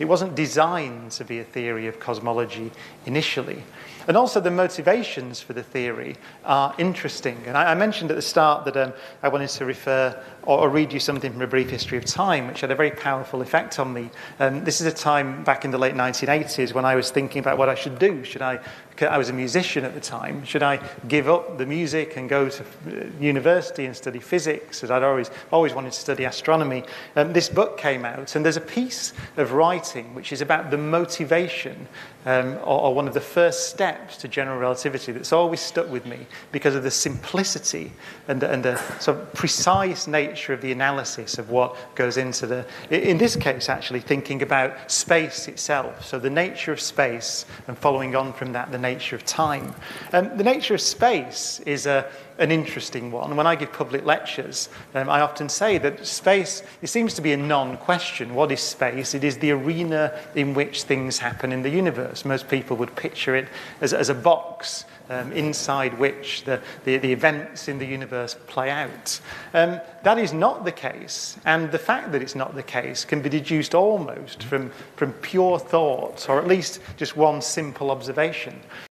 It wasn't designed to be a theory of cosmology initially. And also, the motivations for the theory are interesting. And I, I mentioned at the start that um, I wanted to refer or, or, read you something from A Brief History of Time, which had a very powerful effect on me. Um, this is a time back in the late 1980s when I was thinking about what I should do. Should I I was a musician at the time. Should I give up the music and go to uh, university and study physics? As I'd always, always wanted to study astronomy. Um, this book came out, and there's a piece of writing which is about the motivation um, or, or one of the first steps to general relativity that's always stuck with me because of the simplicity and, and the sort of precise nature of the analysis of what goes into the, in this case, actually thinking about space itself. So the nature of space and following on from that, the nature of time. Um, the nature of space is a, an interesting one. When I give public lectures, um, I often say that space, it seems to be a non question. What is space? It is the arena in which things happen in the universe. Most people would picture it as, as a box um, inside which the, the, the, events in the universe play out. Um, that is not the case, and the fact that it's not the case can be deduced almost from, from pure thought, or at least just one simple observation.